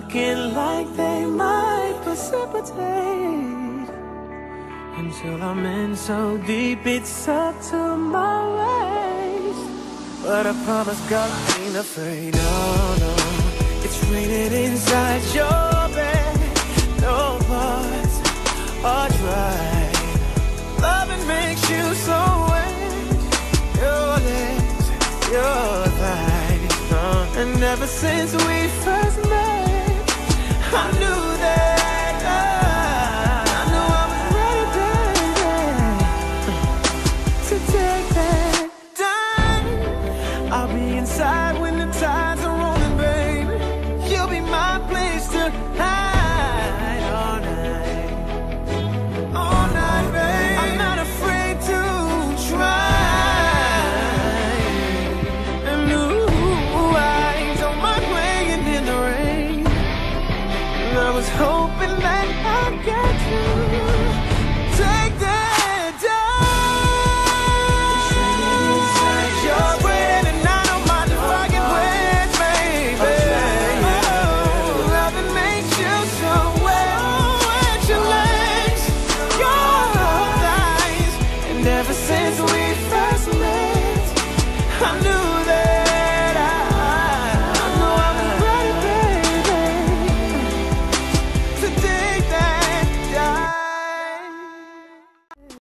looking like they might precipitate. Until I'm in so deep, it's up to my waist. But I promise God I ain't afraid, no, no. It's raining inside your bed. No parts are dry. Loving makes you so wet. Your legs, your thighs. uh, And ever since we first met, I'll be inside when the tides are rolling, babe. You'll be my place to hide all night. All night, babe. I'm not afraid to try. And ooh, I don't mind playing in the rain. And I was hoping that I'd get you. ever since we